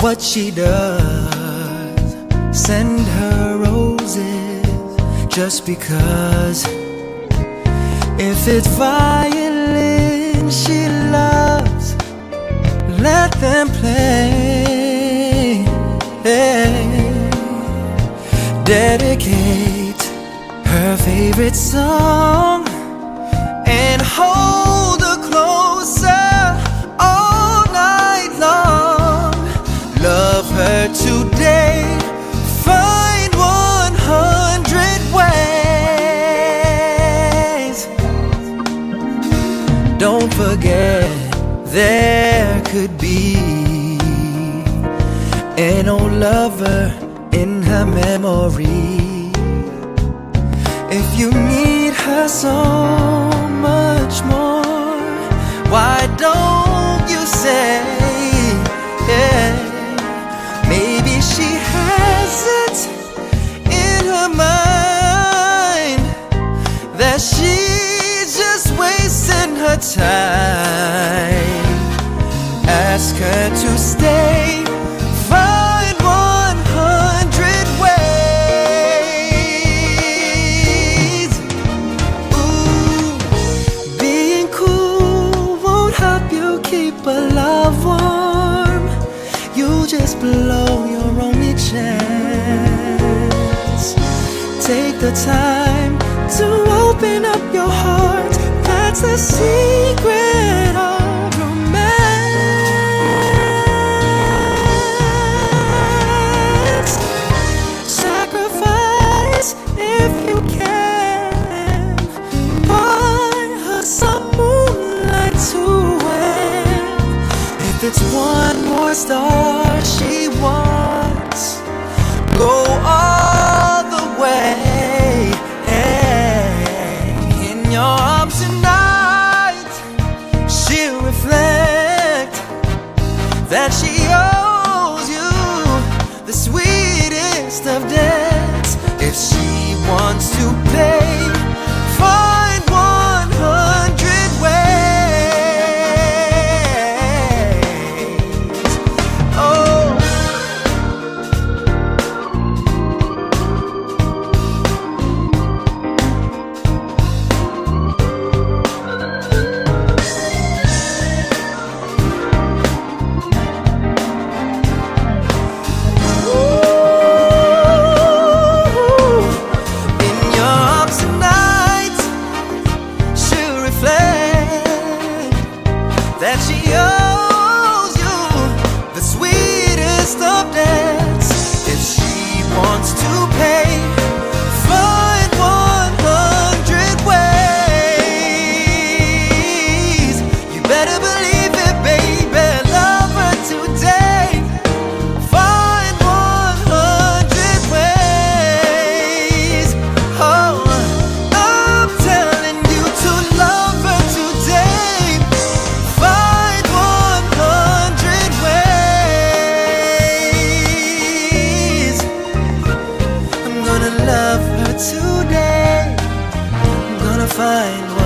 what she does. Send her roses just because. If it's violin she loves, let them play. Dedicate her favorite song forget, there could be an old lover in her memory. If you need her so much more, why don't Her to stay. Find 100 ways. Ooh, being cool won't help you keep a love warm. You just blow your only chance. Take the time to open up your heart. That's the secret it's one more star she wants, go all the way. In your arms tonight, she'll reflect that she sweetest today. I'm gonna find